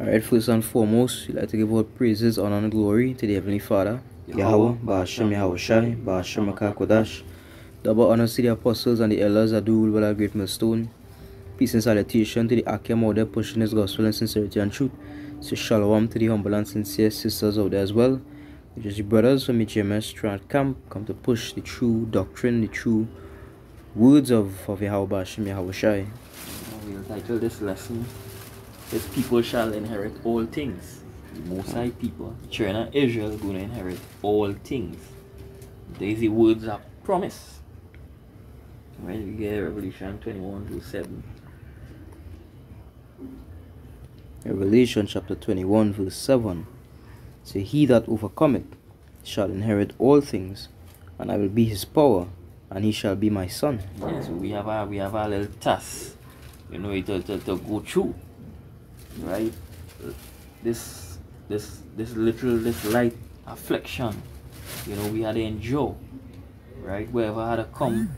Alright, first and foremost, we'd like to give all praises, honor, and glory to the Heavenly Father, Yahweh, Ba'ashem Yahweh Shai, Ba'ashem Kodash. Double honors to the apostles and the elders that do rule by a great millstone. Peace and salutation to the Akim out there pushing his gospel in sincerity and truth. So shalom to the humble and sincere sisters out there as well. Which is the brothers from HMS Trant Camp come to push the true doctrine, the true words of, of Yahweh Ba'ashem Yahweh Shai. We'll title this lesson his people shall inherit all things. The Most hmm. High people, children of Israel, going to inherit all things. These the words of promise. Right, we get Revelation 21 to 7. Revelation chapter 21, verse 7. Say, He that overcometh shall inherit all things, and I will be his power, and he shall be my son. Yeah, so we have a we have a little task, you know, to, to, to go through right? This this this little this light affliction you know we had to endure right? Wherever had to come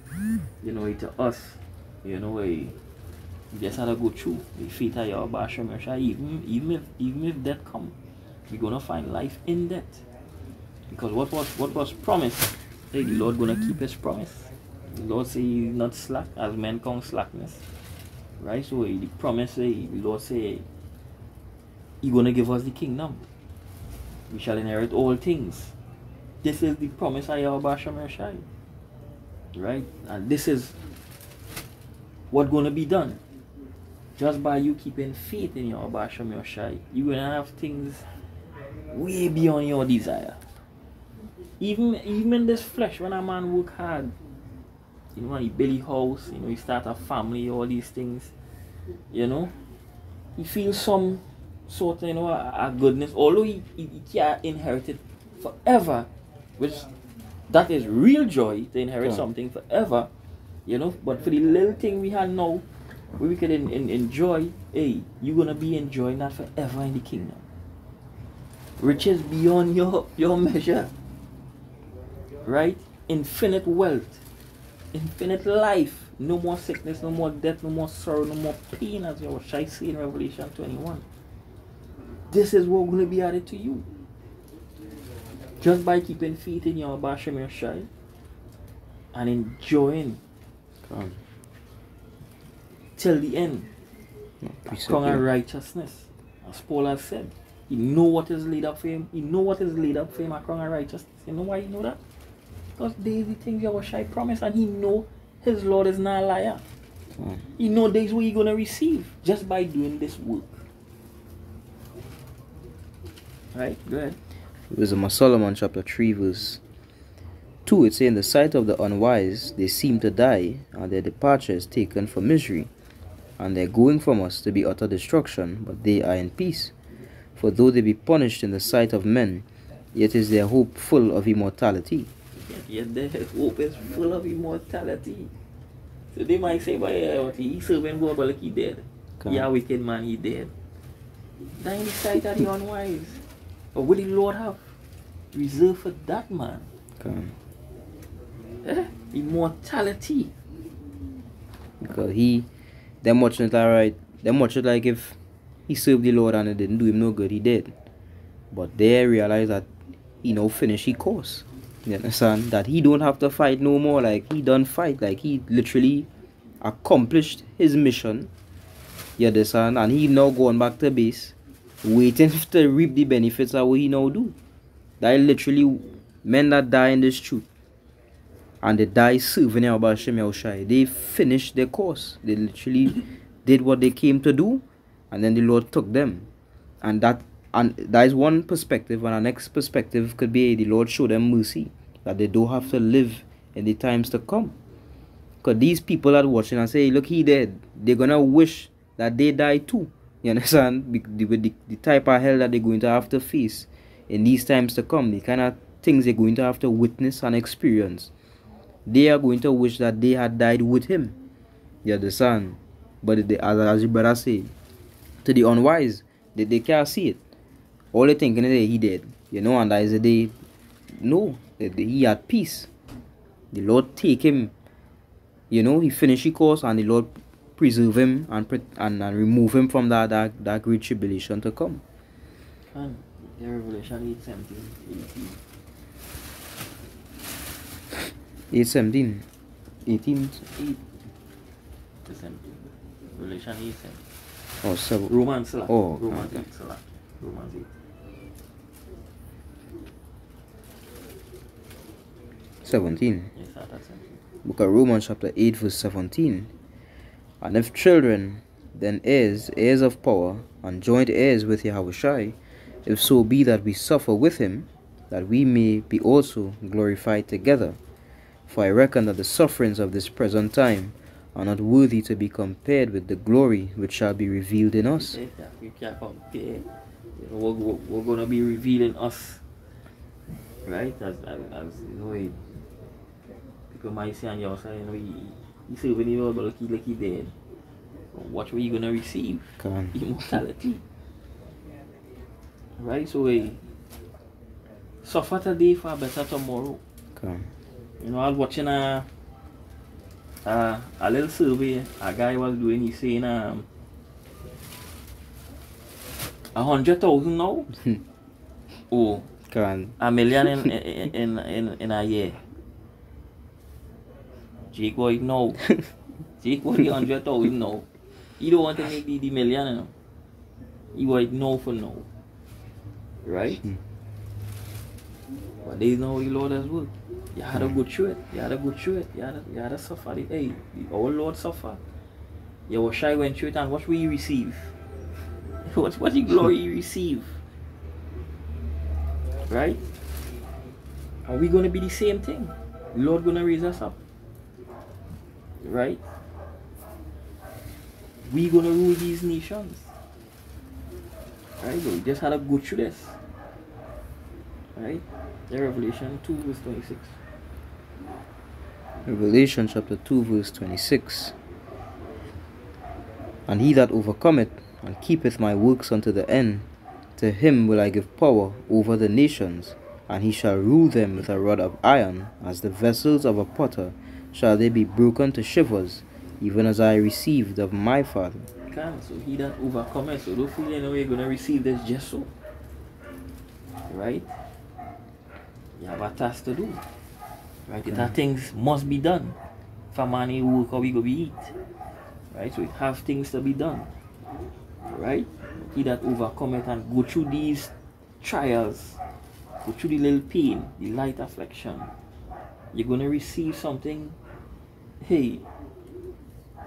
you know to us you know we just had to go through the feet of your basham even even if even if death come we're gonna find life in death. Because what was what was promised hey, the lord gonna keep his promise. The lord say he's not slack as men count slackness right? So the promise say the lord say you're going to give us the kingdom. We shall inherit all things. This is the promise of Yahweh Shai. Right? And this is what's going to be done. Just by you keeping faith in Yahweh Shai, you're going to have things way beyond your desire. Even even in this flesh, when a man work hard, you know, he build a house, you know, he start a family, all these things, you know, he feels some sort of, you know, a, a goodness, although he, he, he can't inherit it forever, which that is real joy to inherit yeah. something forever, you know. But for the little thing we have now, where we can in, in, enjoy, hey, you're gonna be enjoying that forever in the kingdom. Riches beyond your your measure, right? Infinite wealth, infinite life. No more sickness, no more death, no more sorrow, no more pain, as you shall see in Revelation 21. This is what going to be added to you. Just by keeping faith in your Basham Shai and enjoying Come. till the end. Strong and righteousness. As Paul has said. He know what is laid up for him. He know what is laid up for him according and righteousness. You know why he know that? Because these the things Yahweh Shai promised and he know his Lord is not a liar. He know days what he gonna receive just by doing this work. Right, go ahead. Wisdom of Solomon chapter 3 verse 2 it says in the sight of the unwise they seem to die and their departure is taken for misery and their going from us to be utter destruction but they are in peace. For though they be punished in the sight of men yet is their hope full of immortality. Yet their hope is full of immortality. So they might say well yeah, he serving God but like he dead. Yeah wicked man he dead. Die in the sight of the unwise but did the Lord have reserved for that man? Okay. Eh? Immortality. Because he, them much not alright. Them much like if he served the Lord and it didn't do him no good, he did. But they realize that he now finish his course. You understand? That he don't have to fight no more. Like he done fight. Like he literally accomplished his mission. You understand? And he now going back to base waiting to reap the benefits of what he now do. That literally men that die in this truth and they die serving about Shem Shai. They finished their course. They literally did what they came to do and then the Lord took them. And that and that is one perspective and our next perspective could be the Lord show them mercy that they don't have to live in the times to come. Because these people are watching and say, look, he dead. They're gonna wish that they die too. You understand? With the, the type of hell that they're going to have to face in these times to come, the kind of things they're going to have to witness and experience. They are going to wish that they had died with him. You understand? But they, as, as your brother say, to the unwise, they, they can't see it. All they thinking is he dead. You know, and that is the day. No, he had peace. The Lord take him. You know, he finished his course and the Lord preserve him and and, and remove him from that, that that great tribulation to come. And Revelation 8 17, 18. 8 17. 18. 8 17. Revelation 8 17. Oh, seven. Romans, Oh, Romans okay. 8, Romans 8. 17. Yes, that's 17. Book of Romans chapter 8 verse 17. And if children, then heirs, heirs of power, and joint heirs with Yahushai, if so be that we suffer with him, that we may be also glorified together. For I reckon that the sufferings of this present time are not worthy to be compared with the glory which shall be revealed in us. You can't, compare. We're, we're, going to be revealing us, right? As, as, as you know, people might say on your side, you know, you, you say when you're lucky, lucky dead. Watch what you're going to receive Can. immortality. Right? So, eh, suffer today for a better tomorrow. Can. You know, I was watching a, a, a little survey a guy was doing. He's saying, um, a hundred thousand now, or Can. a million in, in, in, in, in a year. Jake boy, no. Jake a hundred thousand no. He don't want to make the, the million, you know. He was no for no. Right? Hmm. But they know the Lord has worked. You had to go through it. You had to go through it. You had to, you had to suffer. Hey, the- our Lord suffered. Yahushua went through it and what will you receive? What, what the glory you receive? Right? Are we going to be the same thing? Lord going to raise us up? Right? We to rule these nations? Right? So we just had to go through this. Right? Revelation 2 verse 26. Revelation chapter 2, verse 26. And he that overcometh and keepeth my works unto the end, to him will I give power over the nations, and he shall rule them with a rod of iron, as the vessels of a potter shall they be broken to shivers, even as I received of my Father. Can so he that overcometh. So don't feel you know you're gonna receive this just so. Right? You have a task to do. Right? It have things must be done. For money work or we go be eat. Right? So it have things to be done. Right? He that overcometh and go through these trials, go through the little pain, the light affliction, you're gonna receive something. Hey,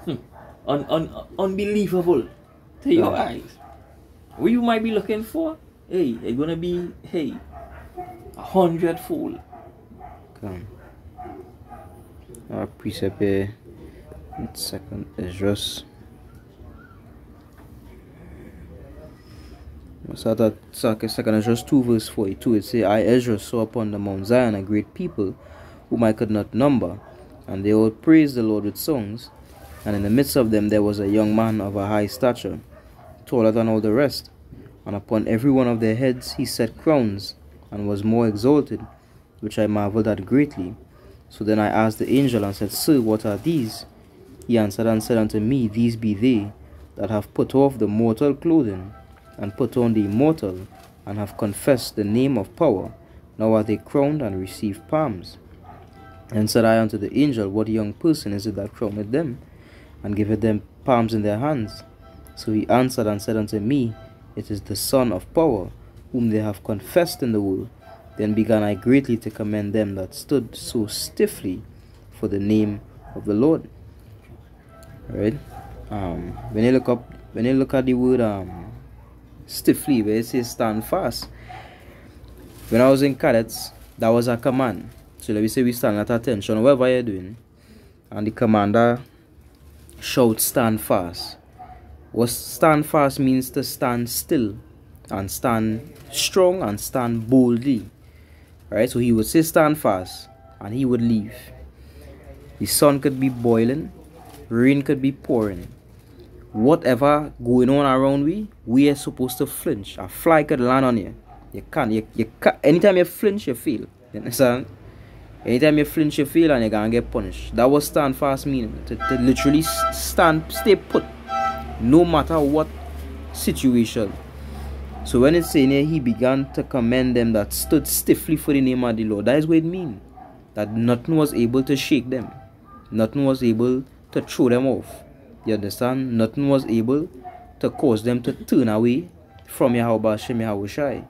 hmm, un, un, unbelievable to your eyes. What you might be looking for, hey, it's gonna be hey, a hundredfold. Come. Our precept here, second, Esdras. So that second, just 2 verse 42. It say, I Ezra saw upon the Mount Zion a great people, whom I could not number, and they all praised the Lord with songs. And in the midst of them there was a young man of a high stature, taller than all the rest, and upon every one of their heads he set crowns, and was more exalted, which I marveled at greatly. So then I asked the angel and said, Sir, what are these? He answered and said unto me, These be they that have put off the mortal clothing, and put on the immortal, and have confessed the name of power. Now are they crowned and receive palms. And said I unto the angel, What young person is it that crowneth them, and giveth them palms in their hands? So he answered and said unto me, It is the Son of power, whom they have confessed in the world. Then began I greatly to commend them that stood so stiffly for the name of the Lord. Right? Um, when you look up, when you look at the word um, stiffly, where it says stand fast. When I was in cadets, that was a command. So let me say we stand at attention, whatever you're doing, and the commander shouts stand fast. What stand fast means to stand still and stand strong and stand boldly. Right? So he would say stand fast and he would leave. The sun could be boiling, rain could be pouring. Whatever going on around we, we are supposed to flinch. A fly could land on you. You can't. You, you can't. Anytime you flinch, you fail. You understand? Anytime you flinch, you fail, and you're gonna get punished. That was stand fast meaning. To, to literally stand, stay put, no matter what situation. So when it's saying here, he began to commend them that stood stiffly for the name of the Lord. That is what it means. That nothing was able to shake them. Nothing was able to throw them off. You understand? Nothing was able to cause them to turn away from Yahweh Hashem Yahweh Shai.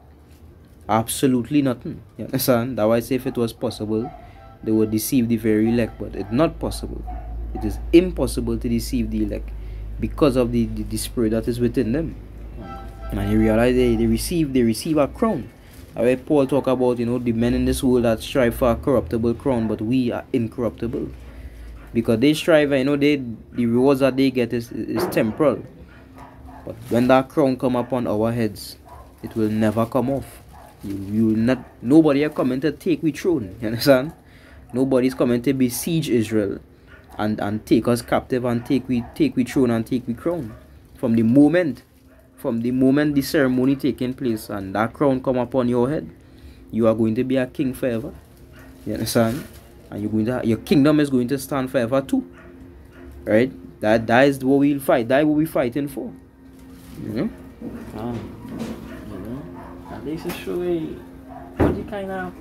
Absolutely nothing. You understand? That's why I say if it was possible, they would deceive the very elect, but it's not possible. It is impossible to deceive the elect because of the, the, the spirit that is within them. And you realize they, they receive they receive a crown. Alright, Paul talk about you know the men in this world that strive for a corruptible crown, but we are incorruptible. Because they strive, you know, they the rewards that they get is, is temporal. But when that crown come upon our heads, it will never come off. You you will not nobody are coming to take we throne. You understand? Nobody's coming to besiege Israel and, and take us captive and take we take we throne and take we crown. From the moment from the moment the ceremony taking place and that crown come upon your head, you are going to be a king forever. You understand? And you're going to your kingdom is going to stand forever too. Right? That that is what we'll fight. That what we're fighting for. You know? Um, you know, and this is showing what kind of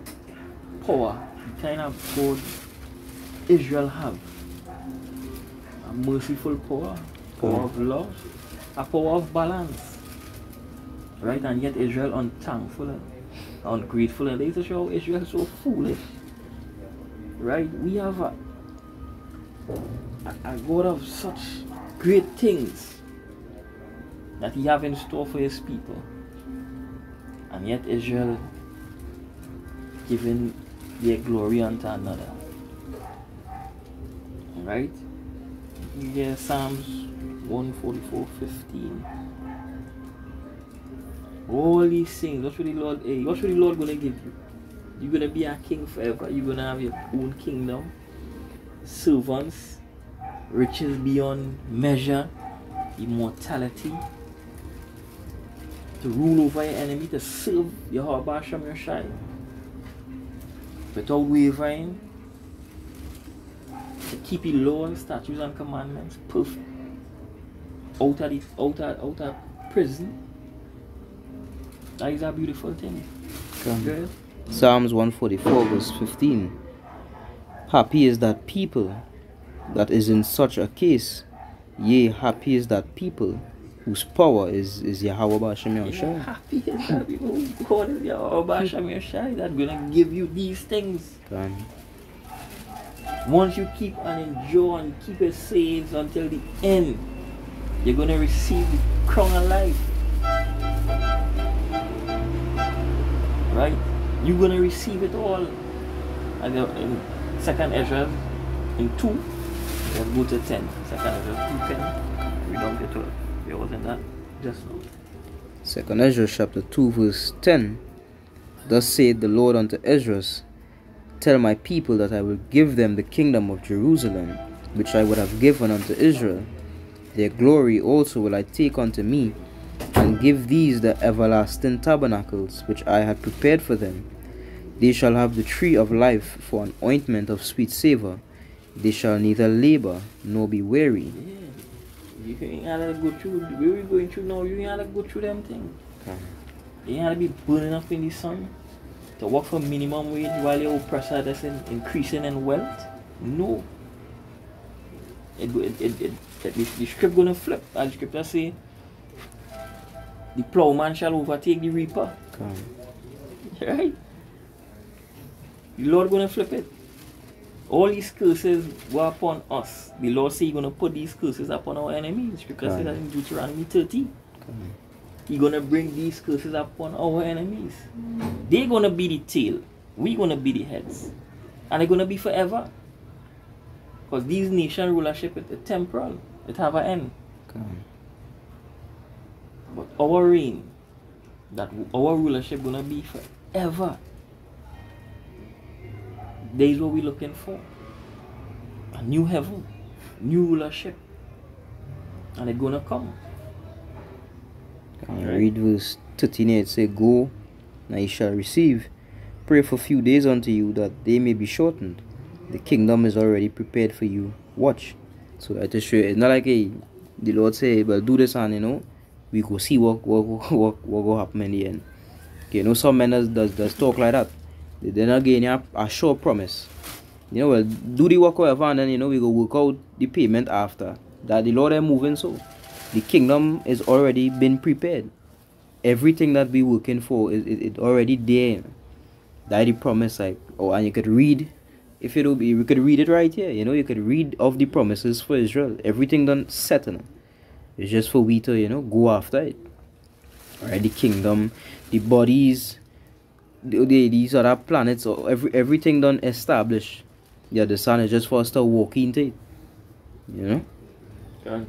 power, kind of God Israel have. A merciful power, power of hmm. love, a power of balance right? And yet Israel unthankful and ungrateful, and they show Israel so foolish, right? We have a, a, a God of such great things that He have in store for His people, and yet Israel giving their glory unto another, right? Yeah, Psalms 144 15 all these things, what should the Lord hey, what should the Lord gonna give you? You're gonna be a king forever, you're gonna have your own kingdom, servants, riches beyond measure, immortality, to rule over your enemy, to serve your Habasham your Shai. Without wavering, to keep your laws, statutes, and commandments perfect. Out of the out of, out of prison that is a beautiful thing. Girl. Psalms 144 verse 15. Happy is that people that is in such a case. Yea, happy is that people whose power is, is Yahweh Bashem Yahushai. Happy is that people whose God is Yahweh Yahushai that's gonna give you these things. Can. Once you keep and enjoy and keep it safe until the end, you're gonna receive the crown of life. right? You're gonna receive it all. And in second Ezra in two, let's go to ten. Second Ezra two ten. We don't get to it Second Ezra chapter two verse ten. Thus saith the Lord unto Ezra, Tell my people that I will give them the kingdom of Jerusalem, which I would have given unto Israel. Their glory also will I take unto me, and give these the everlasting tabernacles which I had prepared for them. They shall have the tree of life for an ointment of sweet savour. They shall neither labor nor be weary. You ain't gotta go through where we going through now, you ain't gotta go through them things. Okay. You ain't gotta be burning up in the sun to work for minimum wage while your oppressor is in, increasing in wealth. No. It, it, it, it, the, the script gonna flip. As the scripture say, the plowman shall overtake the reaper. Come. Right? The Lord gonna flip it. All these curses were upon us. The Lord say He gonna put these curses upon our enemies because it in Deuteronomy 30. He gonna bring these curses upon our enemies. They're gonna be the tail. We're gonna be the heads. And they're gonna be forever. Because these nation rulership is temporal. It have an end. But our reign, that our rulership gonna be forever. That is what we're looking for. A new heaven, new rulership. And it's gonna come. Right. Read verse 13 it say, Go, and ye shall receive. pray for few days unto you that they may be shortened. The kingdom is already prepared for you. Watch. So I just show you, it's not like hey, the Lord say, well do this and you know, we go see what what what what will happen in the end. Okay, you know some men does, does talk like that. Then again you a sure promise. You know, well do the work whatever and then you know we go work out the payment after. That the Lord are moving so. The kingdom is already been prepared. Everything that we working for is it, it already there. That the promise like oh and you could read if it'll be we could read it right here, you know, you could read of the promises for Israel. Everything done set in It's just for we to, you know, go after it. Alright, the kingdom, the bodies, the, the, these other planets, or every everything done established. Yeah, the sun is just for us to walk into it. You know? Good.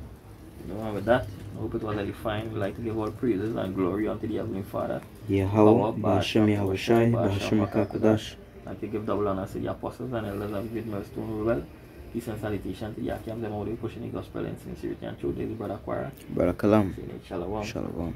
You know, with that, I hope it was edifying. We like to give all praises and glory unto the Heavenly Father. Yeah, how Bahashem Yahushai, Bahashem Akakadash. Like to give double honor to the apostles and elders of Great Millstone well. Peace and salutation to Yakim, them all pushing the gospel in sincerity and truth. This is Brother Quara. Brother Kalam. Shalom. Shalom.